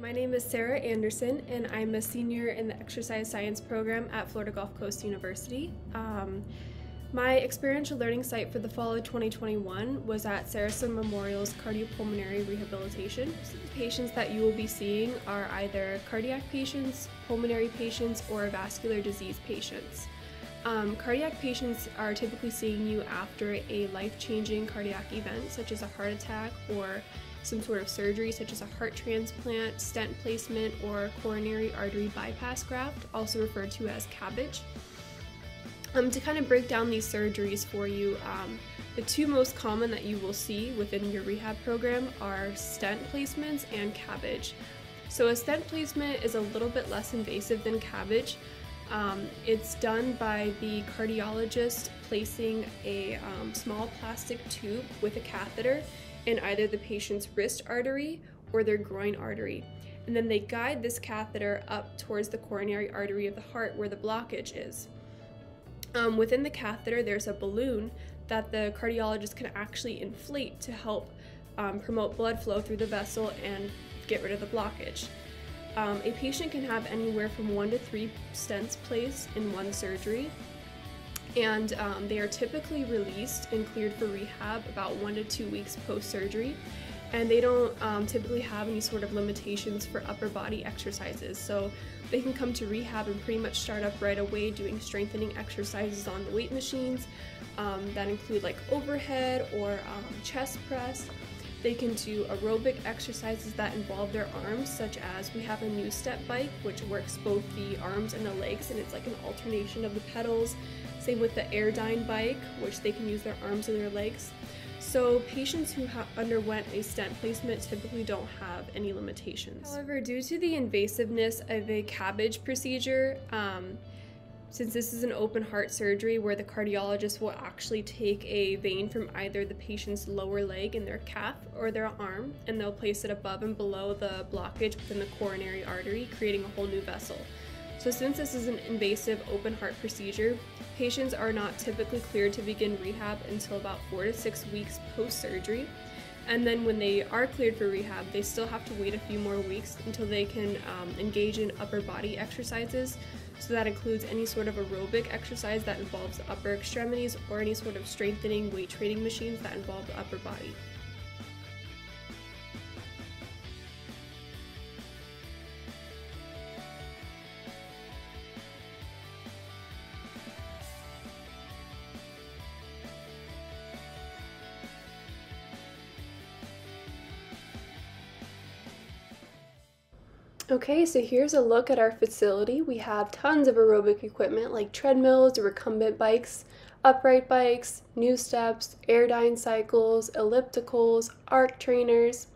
My name is Sarah Anderson, and I'm a senior in the exercise science program at Florida Gulf Coast University. Um, my experiential learning site for the fall of 2021 was at Sarasota Memorial's Cardiopulmonary Rehabilitation. So the patients that you will be seeing are either cardiac patients, pulmonary patients, or vascular disease patients. Um, cardiac patients are typically seeing you after a life changing cardiac event, such as a heart attack or some sort of surgery, such as a heart transplant, stent placement, or coronary artery bypass graft, also referred to as CABG. Um, to kind of break down these surgeries for you, um, the two most common that you will see within your rehab program are stent placements and CABG. So a stent placement is a little bit less invasive than CABG. Um, it's done by the cardiologist placing a um, small plastic tube with a catheter in either the patient's wrist artery or their groin artery. And then they guide this catheter up towards the coronary artery of the heart where the blockage is. Um, within the catheter, there's a balloon that the cardiologist can actually inflate to help um, promote blood flow through the vessel and get rid of the blockage. Um, a patient can have anywhere from one to three stents placed in one surgery, and um, they are typically released and cleared for rehab about one to two weeks post surgery. And they don't um, typically have any sort of limitations for upper body exercises. So they can come to rehab and pretty much start up right away doing strengthening exercises on the weight machines um, that include like overhead or um, chest press. They can do aerobic exercises that involve their arms, such as we have a NuStep bike, which works both the arms and the legs, and it's like an alternation of the pedals. Same with the Airdyne bike, which they can use their arms and their legs. So patients who have underwent a stent placement typically don't have any limitations. However, due to the invasiveness of a CABG procedure, um, since this is an open heart surgery where the cardiologist will actually take a vein from either the patient's lower leg in their calf or their arm and they'll place it above and below the blockage within the coronary artery, creating a whole new vessel. So, since this is an invasive open heart procedure, patients are not typically cleared to begin rehab until about four to six weeks post surgery. And then, when they are cleared for rehab, they still have to wait a few more weeks until they can um, engage in upper body exercises. So, that includes any sort of aerobic exercise that involves the upper extremities or any sort of strengthening weight training machines that involve the upper body. Okay, so here's a look at our facility. We have tons of aerobic equipment like treadmills, recumbent bikes, upright bikes, NuSteps, Airdyne cycles, ellipticals, arc trainers.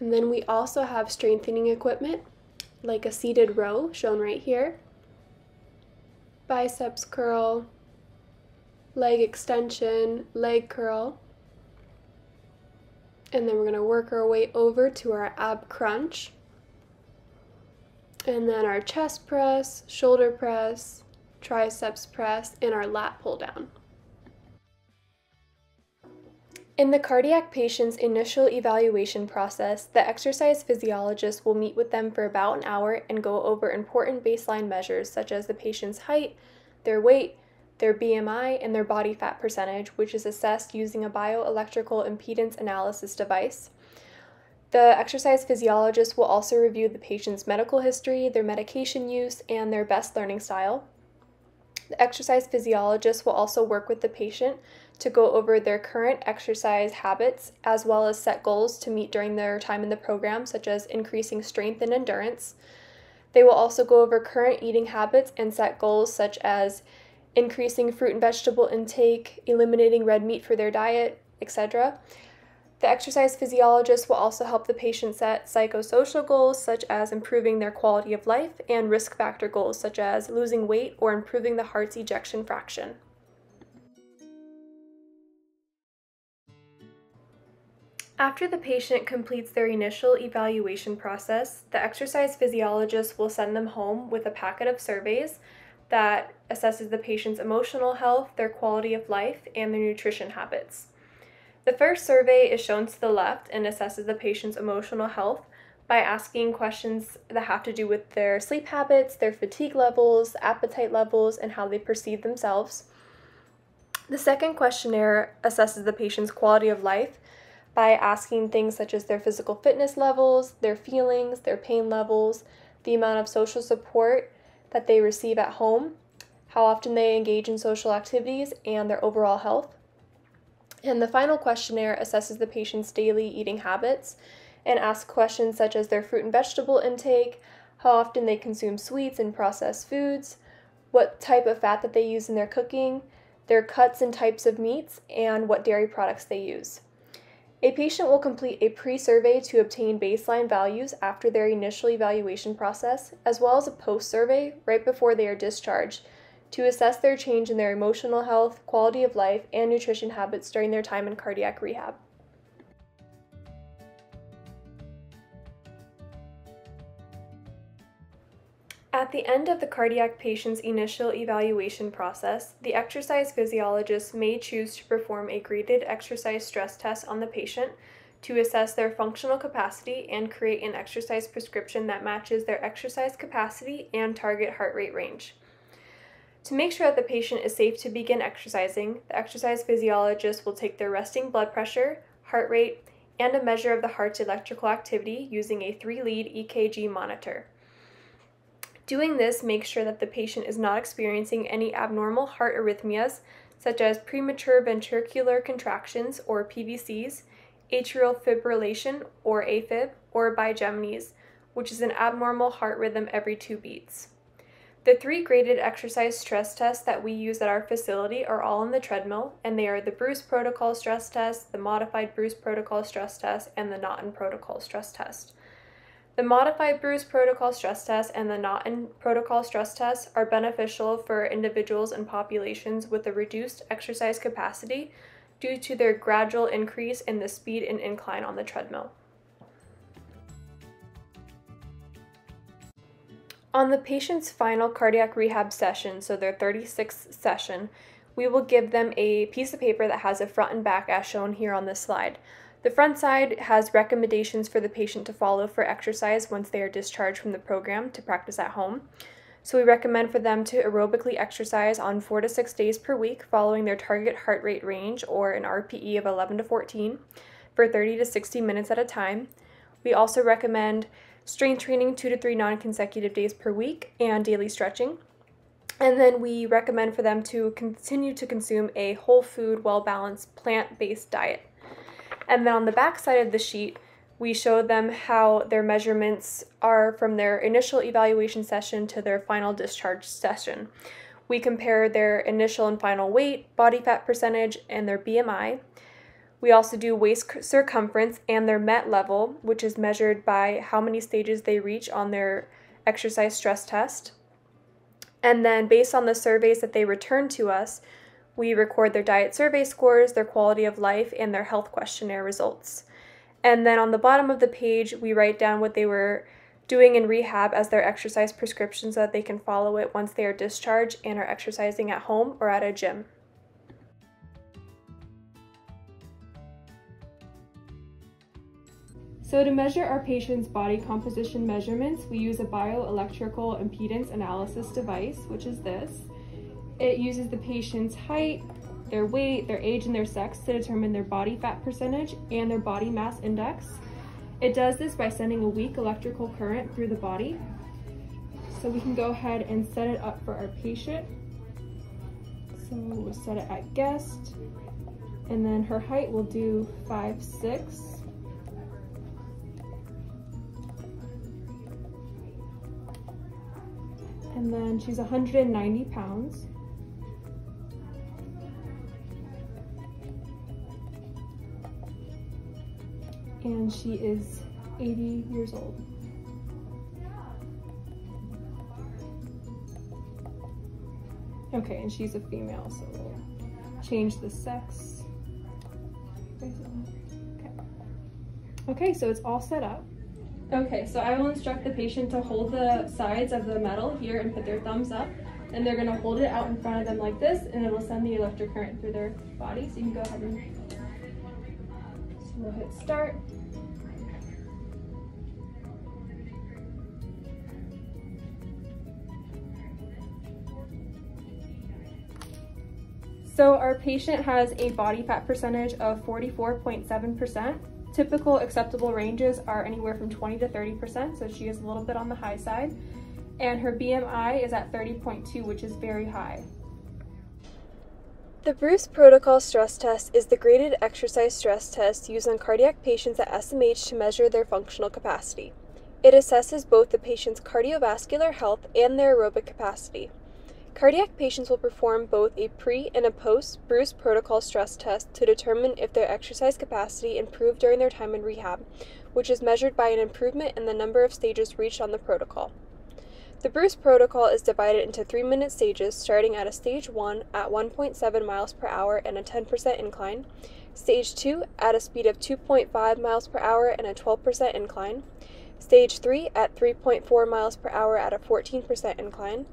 And then we also have strengthening equipment like a seated row shown right here, biceps curl, leg extension, leg curl, and then we're going to work our way over to our ab crunch. And then our chest press, shoulder press, triceps press, and our lat pull down. In the cardiac patient's initial evaluation process, the exercise physiologist will meet with them for about an hour and go over important baseline measures such as the patient's height, their weight, their BMI, and their body fat percentage, which is assessed using a bioelectrical impedance analysis device. The exercise physiologist will also review the patient's medical history, their medication use, and their best learning style. The exercise physiologist will also work with the patient to go over their current exercise habits as well as set goals to meet during their time in the program, such as increasing strength and endurance. They will also go over current eating habits and set goals such as increasing fruit and vegetable intake, eliminating red meat for their diet, etc. The exercise physiologist will also help the patient set psychosocial goals such as improving their quality of life and risk factor goals such as losing weight or improving the heart's ejection fraction. After the patient completes their initial evaluation process, the exercise physiologist will send them home with a packet of surveys that assesses the patient's emotional health, their quality of life, and their nutrition habits. The first survey is shown to the left and assesses the patient's emotional health by asking questions that have to do with their sleep habits, their fatigue levels, appetite levels, and how they perceive themselves. The second questionnaire assesses the patient's quality of life by asking things such as their physical fitness levels, their feelings, their pain levels, the amount of social support that they receive at home, how often they engage in social activities, and their overall health. And the final questionnaire assesses the patient's daily eating habits and asks questions such as their fruit and vegetable intake, how often they consume sweets and processed foods, what type of fat that they use in their cooking, their cuts and types of meats, and what dairy products they use. A patient will complete a pre survey to obtain baseline values after their initial evaluation process, as well as a post survey right before they are discharged to assess their change in their emotional health, quality of life, and nutrition habits during their time in cardiac rehab. At the end of the cardiac patient's initial evaluation process, the exercise physiologist may choose to perform a graded exercise stress test on the patient to assess their functional capacity and create an exercise prescription that matches their exercise capacity and target heart rate range. To make sure that the patient is safe to begin exercising, the exercise physiologist will take their resting blood pressure, heart rate, and a measure of the heart's electrical activity using a three lead EKG monitor. Doing this makes sure that the patient is not experiencing any abnormal heart arrhythmias, such as premature ventricular contractions or PVCs, atrial fibrillation or AFib, or bigeminy, which is an abnormal heart rhythm every two beats. The three graded exercise stress tests that we use at our facility are all on the treadmill, and they are the Bruce Protocol stress test, the Modified Bruce Protocol stress test, and the Naughton Protocol stress test. The modified Bruce protocol stress test and the Naughton protocol stress test are beneficial for individuals and populations with a reduced exercise capacity due to their gradual increase in the speed and incline on the treadmill. On the patient's final cardiac rehab session, so their 36th session, we will give them a piece of paper that has a front and back as shown here on this slide. The front side has recommendations for the patient to follow for exercise once they are discharged from the program to practice at home. So we recommend for them to aerobically exercise on 4 to 6 days per week following their target heart rate range or an RPE of 11 to 14 for 30 to 60 minutes at a time. We also recommend strength training 2 to 3 non-consecutive days per week and daily stretching. And then we recommend for them to continue to consume a whole food, well balanced, plant based diet. And then on the back side of the sheet, we show them how their measurements are from their initial evaluation session to their final discharge session. We compare their initial and final weight, body fat percentage, and their BMI. We also do waist circumference and their MET level, which is measured by how many stages they reach on their exercise stress test. And then, based on the surveys that they return to us, we record their diet survey scores, their quality of life, and their health questionnaire results. And then on the bottom of the page, we write down what they were doing in rehab as their exercise prescription so that they can follow it once they are discharged and are exercising at home or at a gym. So to measure our patient's body composition measurements, we use a bioelectrical impedance analysis device, which is this. It uses the patient's height, their weight, their age, and their sex to determine their body fat percentage and their body mass index. It does this by sending a weak electrical current through the body. So we can go ahead and set it up for our patient. So we'll set it at guest. And then her height will do five, six. And then she's 190 pounds. And she is 80 years old. Okay, and she's a female, so we'll change the sex. Okay. okay, so it's all set up. Okay, so I will instruct the patient to hold the sides of the metal here and put their thumbs up. And they're gonna hold it out in front of them like this, and it will send the electric current through their body. So you can go ahead and We'll hit start. So our patient has a body fat percentage of 44.7%. Typical acceptable ranges are anywhere from 20 to 30%, so she is a little bit on the high side. And her BMI is at 30.2, which is very high. The Bruce Protocol Stress Test is the graded exercise stress test used on cardiac patients at SMH to measure their functional capacity. It assesses both the patient's cardiovascular health and their aerobic capacity. Cardiac patients will perform both a pre and a post Bruce protocol stress test to determine if their exercise capacity improved during their time in rehab, which is measured by an improvement in the number of stages reached on the protocol. The Bruce protocol is divided into three minute stages, starting at a stage 1 at 1.7 miles per hour and a 10% incline, stage 2 at a speed of 2.5 miles per hour and a 12% incline, stage 3 at 3.4 miles per hour at a 14% incline,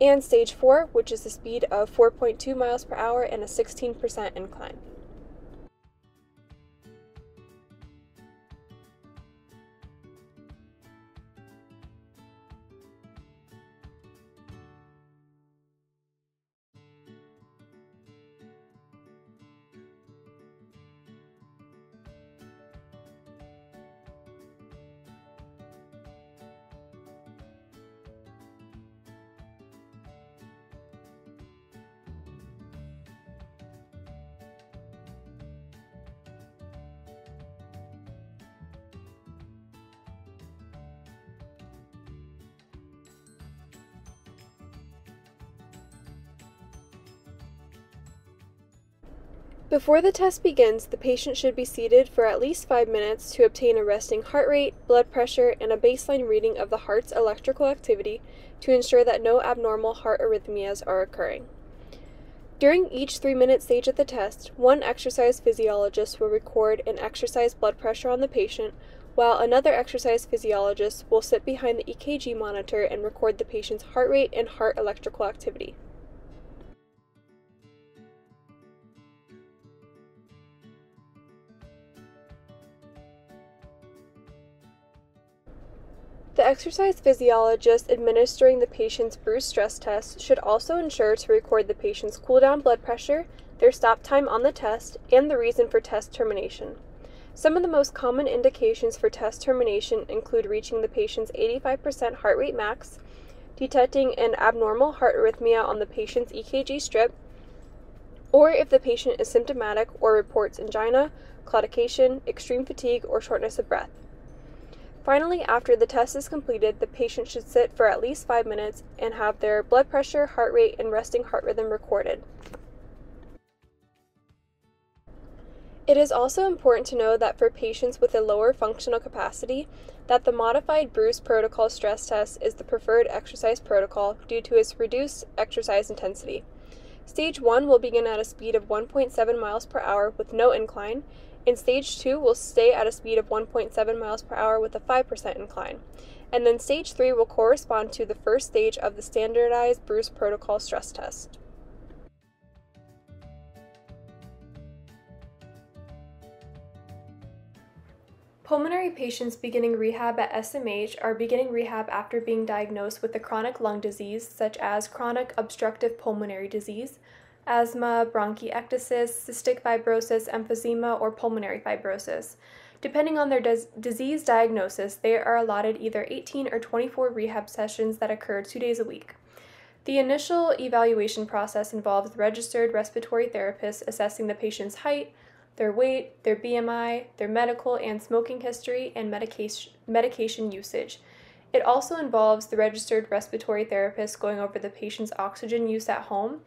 and stage 4, which is the speed of 4.2 miles per hour and a 16% incline. Before the test begins, the patient should be seated for at least 5 minutes to obtain a resting heart rate, blood pressure, and a baseline reading of the heart's electrical activity to ensure that no abnormal heart arrhythmias are occurring. During each 3 minute stage of the test, one exercise physiologist will record an exercise blood pressure on the patient, while another exercise physiologist will sit behind the EKG monitor and record the patient's heart rate and heart electrical activity. The exercise physiologist administering the patient's Bruce stress test should also ensure to record the patient's cool down blood pressure, their stop time on the test, and the reason for test termination. Some of the most common indications for test termination include reaching the patient's 85% heart rate max, detecting an abnormal heart arrhythmia on the patient's EKG strip, or if the patient is symptomatic or reports angina, claudication, extreme fatigue, or shortness of breath. Finally, after the test is completed, the patient should sit for at least 5 minutes and have their blood pressure, heart rate, and resting heart rhythm recorded. It is also important to know that for patients with a lower functional capacity, that the modified Bruce protocol stress test is the preferred exercise protocol due to its reduced exercise intensity. Stage 1 will begin at a speed of 1.7 miles per hour with no incline, in stage 2, we'll stay at a speed of 1.7 miles per hour with a 5% incline. And then stage 3 will correspond to the first stage of the standardized Bruce protocol stress test. Pulmonary patients beginning rehab at SMH are beginning rehab after being diagnosed with a chronic lung disease such as chronic obstructive pulmonary disease, asthma, bronchiectasis, cystic fibrosis, emphysema, or pulmonary fibrosis. Depending on their disease diagnosis, they are allotted either 18 or 24 rehab sessions that occur two days a week. The initial evaluation process involves registered respiratory therapists assessing the patient's height, their weight, their BMI, their medical and smoking history, and medication, medication usage. It also involves the registered respiratory therapist going over the patient's oxygen use at home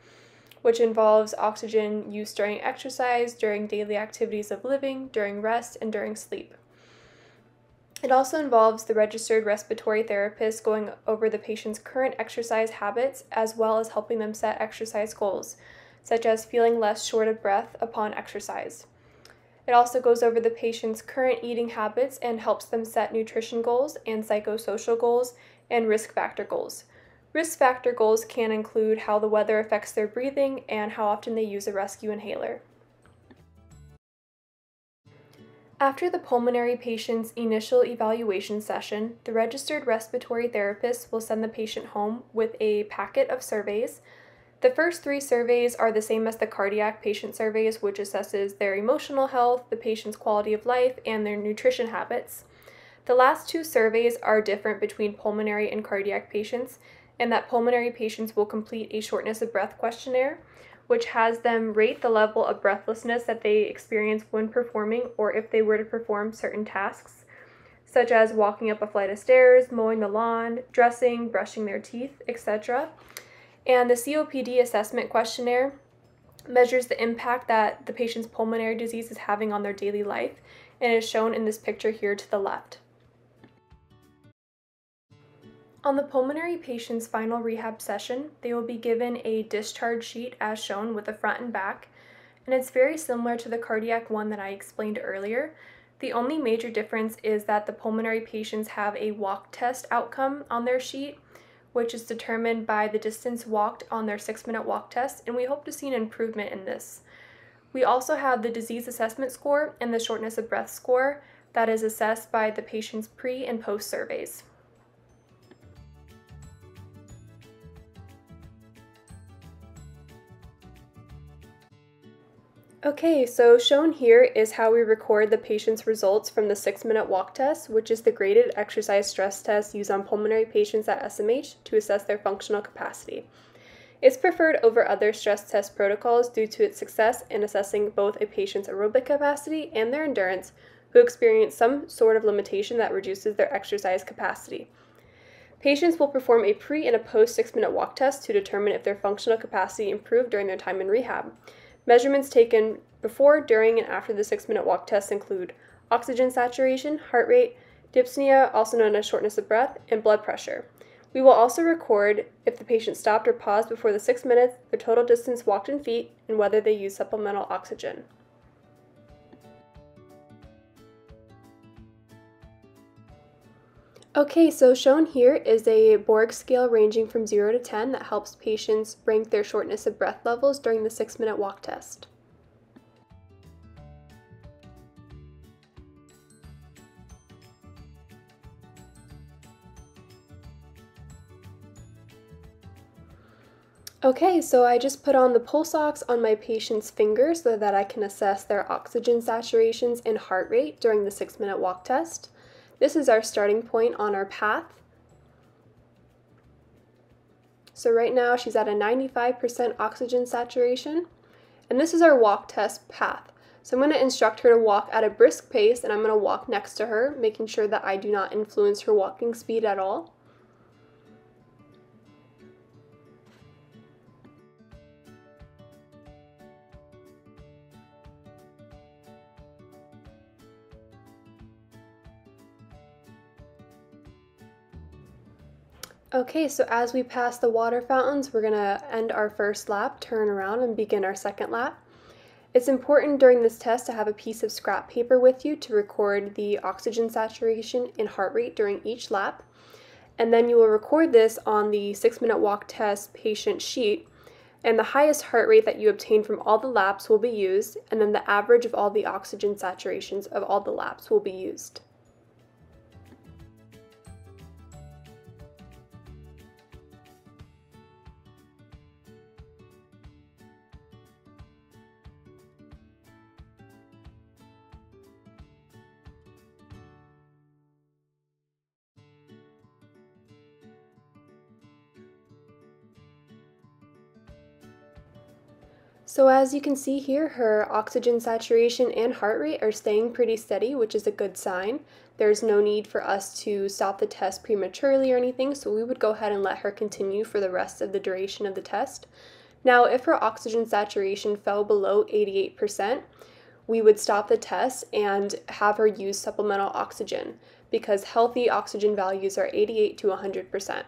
which involves oxygen use during exercise, during daily activities of living, during rest, and during sleep. It also involves the registered respiratory therapist going over the patient's current exercise habits as well as helping them set exercise goals, such as feeling less short of breath upon exercise. It also goes over the patient's current eating habits and helps them set nutrition goals and psychosocial goals and risk factor goals. Risk factor goals can include how the weather affects their breathing and how often they use a rescue inhaler. After the pulmonary patient's initial evaluation session, the registered respiratory therapist will send the patient home with a packet of surveys. The first three surveys are the same as the cardiac patient surveys, which assesses their emotional health, the patient's quality of life, and their nutrition habits. The last two surveys are different between pulmonary and cardiac patients, in that pulmonary patients will complete a shortness of breath questionnaire which has them rate the level of breathlessness that they experience when performing or if they were to perform certain tasks, such as walking up a flight of stairs, mowing the lawn, dressing, brushing their teeth, etc. And the COPD assessment questionnaire measures the impact that the patient's pulmonary disease is having on their daily life and is shown in this picture here to the left. On the pulmonary patient's final rehab session, they will be given a discharge sheet as shown with the front and back, and it's very similar to the cardiac one that I explained earlier. The only major difference is that the pulmonary patients have a walk test outcome on their sheet, which is determined by the distance walked on their six minute walk test, and we hope to see an improvement in this. We also have the disease assessment score and the shortness of breath score that is assessed by the patient's pre and post surveys. Okay, so shown here is how we record the patient's results from the six minute walk test, which is the graded exercise stress test used on pulmonary patients at SMH to assess their functional capacity. It's preferred over other stress test protocols due to its success in assessing both a patient's aerobic capacity and their endurance who experience some sort of limitation that reduces their exercise capacity. Patients will perform a pre and a post six minute walk test to determine if their functional capacity improved during their time in rehab. Measurements taken before, during, and after the six minute walk test include oxygen saturation, heart rate, dyspnea, also known as shortness of breath, and blood pressure. We will also record if the patient stopped or paused before the six minutes, their total distance walked in feet, and whether they used supplemental oxygen. Okay, so shown here is a Borg scale ranging from 0 to 10 that helps patients rank their shortness of breath levels during the 6 minute walk test. Okay, so I just put on the pulse ox on my patient's finger so that I can assess their oxygen saturations and heart rate during the 6 minute walk test. This is our starting point on our path. So right now she's at a 95% oxygen saturation. And this is our walk test path. So I'm going to instruct her to walk at a brisk pace and I'm going to walk next to her, making sure that I do not influence her walking speed at all. Okay, so as we pass the water fountains, we're gonna end our first lap, turn around, and begin our second lap. It's important during this test to have a piece of scrap paper with you to record the oxygen saturation and heart rate during each lap. And then you will record this on the six minute walk test patient sheet. And the highest heart rate that you obtain from all the laps will be used, and then the average of all the oxygen saturations of all the laps will be used. So as you can see here, her oxygen saturation and heart rate are staying pretty steady, which is a good sign. There's no need for us to stop the test prematurely or anything, so we would go ahead and let her continue for the rest of the duration of the test. Now, if her oxygen saturation fell below 88%, we would stop the test and have her use supplemental oxygen because healthy oxygen values are 88 to 100%.